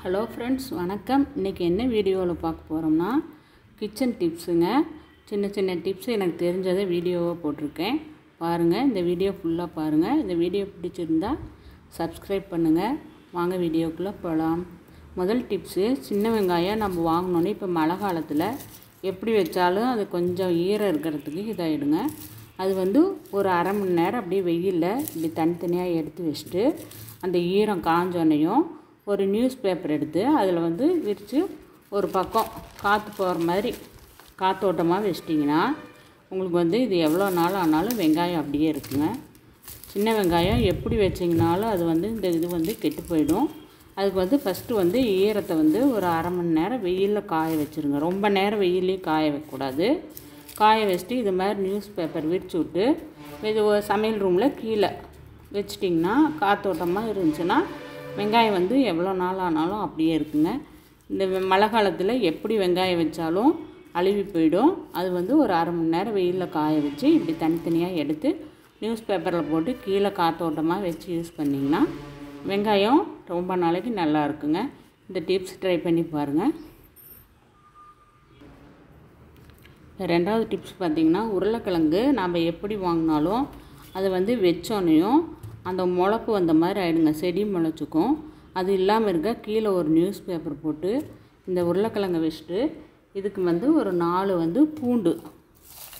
Hello friends வணக்கம். இன்றைக்கி என்ன வீடியோவில் பார்க்க போகிறோம்னா கிச்சன் டிப்ஸுங்க சின்ன சின்ன டிப்ஸ் எனக்கு தெரிஞ்சதை வீடியோவாக போட்டிருக்கேன். பாருங்கள் இந்த வீடியோ ஃபுல்லாக பாருங்கள் இந்த வீடியோ பிடிச்சிருந்தா சப்ஸ்கிரைப் பண்ணுங்கள் வாங்க வீடியோக்குள்ளே போகலாம் முதல் டிப்ஸு சின்ன வெங்காயம் நம்ம வாங்கினோன்னே இப்போ மழை காலத்தில் எப்படி வச்சாலும் அது கொஞ்சம் ஈரம் இருக்கிறதுக்கு இதாகிடுங்க அது வந்து ஒரு அரை மணி நேரம் அப்படியே வெயிலில் இப்படி தனித்தனியாக எடுத்து வச்சுட்டு அந்த ஈரம் காஞ்சோன்னையும் ஒரு நியூஸ் பேப்பர் எடுத்து அதில் வந்து விரித்து ஒரு பக்கம் காற்று போகிற மாதிரி காற்றோட்டமாக வச்சிட்டிங்கன்னா உங்களுக்கு வந்து இது எவ்வளோ நாள் ஆனாலும் வெங்காயம் அப்படியே இருக்குங்க. சின்ன வெங்காயம் எப்படி வச்சிங்கனாலும் அது வந்து இந்த இது வந்து கெட்டு போயிடும். அதுக்கு வந்து ஃபஸ்ட்டு வந்து ஈரத்தை வந்து ஒரு அரை மணி நேரம் வெயிலில் காய வச்சுருங்க. ரொம்ப நேரம் வெயிலே காய வைக்கக்கூடாது. காய வச்சுட்டு இது மாதிரி நியூஸ் பேப்பர் விரிச்சு விட்டு இது சமையல் ரூமில் கீழே வச்சிட்டிங்கன்னா காற்றோட்டமாக இருந்துச்சுன்னா வெங்காயம் வந்து எவ்வளோ நாள் ஆனாலும் அப்படியே இருக்குங்க. இந்த மழை காலத்தில் எப்படி வெங்காயம் வச்சாலும் அழுவி போயிடும். அது வந்து ஒரு அரை மணி நேரம் வெயிலில் காய வச்சு இப்படி தனித்தனியாக எடுத்து நியூஸ் பேப்பரில் போட்டு கீழே காற்றோட்டமாக வச்சு யூஸ் பண்ணிங்கன்னா வெங்காயம் ரொம்ப நாளைக்கு நல்லா இருக்குங்க. இந்த டிப்ஸ் ட்ரை பண்ணி பாருங்கள் ரெண்டாவது டிப்ஸ் பார்த்திங்கன்னா உருளைக்கிழங்கு நாம் எப்படி வாங்கினாலும் அதை வந்து வச்சோன்னையும் அந்த முளப்பு வந்த மாதிரி ஆகிடுங்க செடி முளைச்சிக்கும். அது இல்லாமல் இருக்க கீழே ஒரு நியூஸ் பேப்பர் போட்டு இந்த உருளைக்கிழங்கை வச்சுட்டு இதுக்கு வந்து ஒரு நாலு வந்து பூண்டு.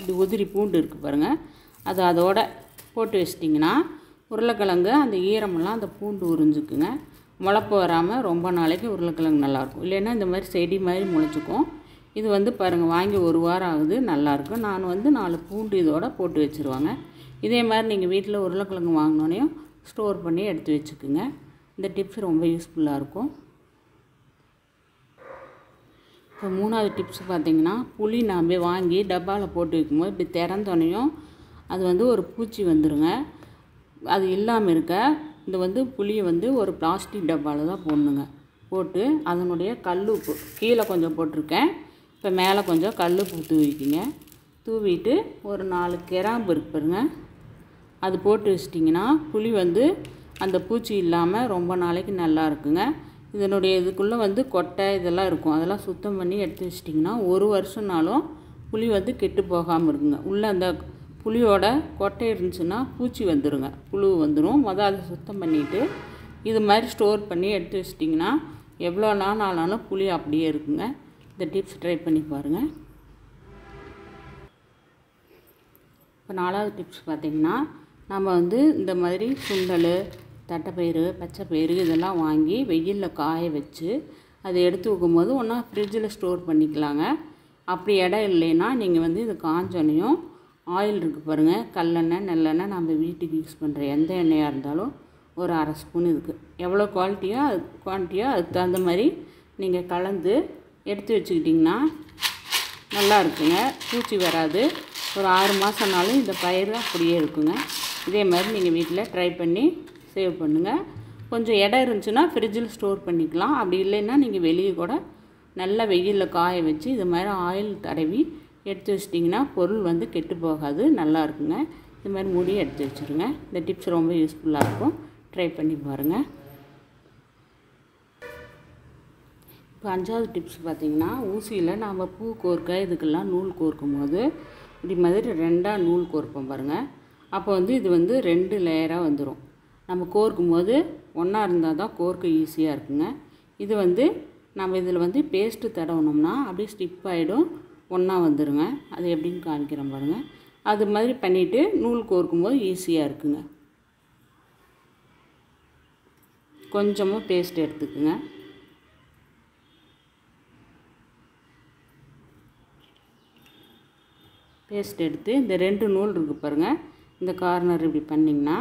இது உதிரி பூண்டு இருக்குது பாருங்கள் அது அதோட போட்டு வச்சிட்டிங்கன்னா உருளைக்கிழங்கு அந்த ஈரமெல்லாம் அந்த பூண்டு உறிஞ்சிக்குங்க. முளப்பு வராமல் ரொம்ப நாளைக்கு உருளைக்கிழங்கு நல்லாயிருக்கும். இல்லைன்னா இந்த மாதிரி செடி மாதிரி முளைச்சிக்கும். இது வந்து பாருங்கள் வாங்கி ஒரு வாரம் ஆகுது நல்லாயிருக்கும் நான் வந்து நாலு பூண்டு இதோட போட்டு வச்சுருவாங்க. இதே மாதிரி நீங்கள் வீட்டில் உருளைக்கிழங்கு வாங்கினோனையும் ஸ்டோர் பண்ணி எடுத்து வச்சுக்குங்க. இந்த டிப்ஸ் ரொம்ப யூஸ்ஃபுல்லாக இருக்கும். இப்போ மூணாவது டிப்ஸ் பார்த்தீங்கன்னா புளி நாம் வாங்கி டப்பாவில் போட்டு வைக்கும்போது இப்படி திறந்தோனையும் அது வந்து ஒரு பூச்சி வந்துடுங்க அது இல்லாமல் இருக்க இந்த வந்து புளியை வந்து ஒரு பிளாஸ்டிக் டப்பாவில் தான் போடணுங்க. போட்டு அதனுடைய கல்லுப்பு கீழே கொஞ்சம் போட்டிருக்கேன். இப்போ மேலே கொஞ்சம் கல் கல்லுப்பு தூவிக்கிங்க தூவிட்டு ஒரு நாலு கிராம்பு இருக்கு பாருங்க. அது போட்டு வச்சிட்டிங்கன்னா புளி வந்து அந்த பூச்சி இல்லாமல் ரொம்ப நாளைக்கு நல்லா இருக்குங்க. இதனுடைய இதுக்குள்ளே வந்து கொட்டை இதெல்லாம் இருக்கும். அதெல்லாம் சுத்தம் பண்ணி எடுத்து வச்சிட்டிங்கன்னா ஒரு வருஷம்னாலும் புளி வந்து கெட்டு போகாமல் இருக்குங்க. உள்ளே அந்த புளியோட கொட்டை இருந்துச்சுன்னா பூச்சி வந்துடுங்க புழு வந்துடும் மொதல் அதை சுத்தம் பண்ணிவிட்டு இது மாதிரி ஸ்டோர் பண்ணி எடுத்து வச்சிட்டிங்கன்னா எவ்வளோ நாள் ஆனாலும் புளி அப்படியே இருக்குங்க. இந்த டிப்ஸ் ட்ரை பண்ணி பாருங்கள் இப்போ நாலாவது டிப்ஸ் பார்த்திங்கன்னா நம்ம வந்து இந்த மாதிரி சுண்டல் தட்டைப்பயிறு பச்சைப்பயிறு இதெல்லாம் வாங்கி வெயிலில் காய வச்சு அதை எடுத்து வைக்கும்போது ஒன்றா ஃப்ரிட்ஜில் ஸ்டோர் பண்ணிக்கலாங்க. அப்படி இடம் இல்லைன்னா நீங்கள் வந்து இது காஞ்சோனையும் ஆயில் இருக்குது பாருங்கள் கல்லெண்ணெய் நெல்லெண்ணெய் நம்ம வீட்டுக்கு யூஸ் பண்ணுற எந்த எண்ணெயாக இருந்தாலும் ஒரு அரை ஸ்பூன் இருக்குது எவ்வளோ குவாலிட்டியோ அது குவான்டிட்டியோ அதுக்கு தகுந்த மாதிரி நீங்கள் கலந்து எடுத்து வச்சுக்கிட்டிங்கன்னா நல்லா இருக்குங்க. பூச்சி வராது. ஒரு ஆறு மாதம்னாலும் இந்த பயிர் அப்படியே இருக்குங்க. இதே மாதிரி நீங்கள் வீட்டில் ட்ரை பண்ணி சேவ் பண்ணுங்கள் கொஞ்சம் இடம் இருந்துச்சுன்னா ஃப்ரிட்ஜில் ஸ்டோர் பண்ணிக்கலாம். அப்படி இல்லைன்னா நீங்கள் வெளியே கூட நல்லா வெயிலில் காய வச்சு இது மாதிரி ஆயில் தடவி எடுத்து வச்சிட்டிங்கன்னா பொருள் வந்து கெட்டு போகாது நல்லா இருக்குங்க. இது மாதிரி மூடி எடுத்து வச்சுருங்க. இந்த டிப்ஸ் ரொம்ப யூஸ்ஃபுல்லாக இருக்கும். ட்ரை பண்ணி பாருங்கள் இப்போ அஞ்சாவது டிப்ஸ் பார்த்தீங்கன்னா ஊசியில் நாம் பூ கோர்க்க இதுக்கெல்லாம் நூல் கோர்க்கும் போது இப்படி மாதிரி ரெண்டாக நூல் கோர்ப்போம் பாருங்கள் அப்போ வந்து இது வந்து ரெண்டு லேயராக வந்துடும் நம்ம கோர்க்கும் போது ஒன்றா இருந்தால் தான் கோர்க்க ஈஸியாக இருக்குங்க. இது வந்து நம்ம இதில் வந்து பேஸ்ட்டு தடவுனோம்னா அப்படியே ஸ்டிப் ஆகிடும் ஒன்றா வந்துடுங்க அது எப்படின்னு காமிக்கிறேன் பாருங்கள் அது மாதிரி பண்ணிவிட்டு நூல் கோர்க்கும் போது ஈஸியாக இருக்குங்க. கொஞ்சமாக பேஸ்ட் எடுத்துக்குங்க. பேஸ்ட் எடுத்து இந்த ரெண்டு நூல் இருக்குது பாருங்கள் இந்த கார்னர் இப்படி பண்ணிங்கன்னா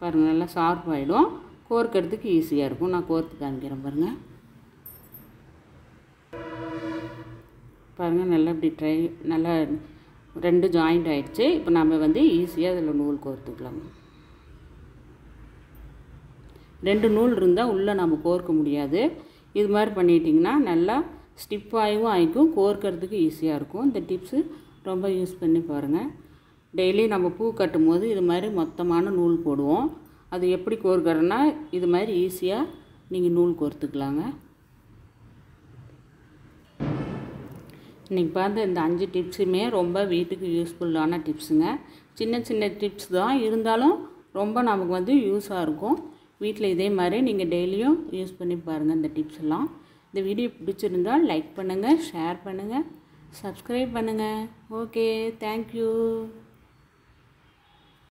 பாருங்கள் நல்லா ஷார்ப் ஆகிடும் கோர்க்கறதுக்கு ஈஸியாக இருக்கும். நான் கோர்த்து காமிக்கிறேன் பாருங்கள் பாருங்கள் நல்லா இப்படி ட்ரை நல்லா ரெண்டு ஜாயிண்ட் ஆகிடுச்சு இப்போ நம்ம வந்து ஈஸியாக அதில் நூல் கோர்த்துக்கலாம். ரெண்டு நூல் இருந்தால் உள்ளே நம்ம கோர்க்க முடியாது. இது மாதிரி பண்ணிட்டிங்கன்னா நல்லா ஸ்டிப்பாகவும் ஆகிக்கும் கோர்க்கறதுக்கு ஈஸியாக இருக்கும். இந்த டிப்ஸு ரொம்ப யூஸ் பண்ணி பாருங்கள் டெய்லி நம்ம பூ கட்டும் போது இது மாதிரி மொத்தமான நூல் போடுவோம். அது எப்படி கோர்க்கறதுனா இது மாதிரி ஈஸியாக நீங்கள் நூல் கோர்த்துக்கலாங்க. இன்றைக்கி பார்த்த இந்த அஞ்சு டிப்ஸுமே ரொம்ப வீட்டுக்கு யூஸ்ஃபுல்லான டிப்ஸுங்க. சின்ன சின்ன டிப்ஸ் தான் இருந்தாலும் ரொம்ப நமக்கு வந்து யூஸாக இருக்கும். வீட்டில் இதே மாதிரி நீங்கள் டெய்லியும் யூஸ் பண்ணி பாருங்கள் இந்த டிப்ஸ் எல்லாம். இந்த வீடியோ பிடிச்சிருந்தால் லைக் பண்ணுங்கள் ஷேர் பண்ணுங்கள் சப்ஸ்கிரைப் பண்ணுங்கள் ஓகே தேங்க்யூ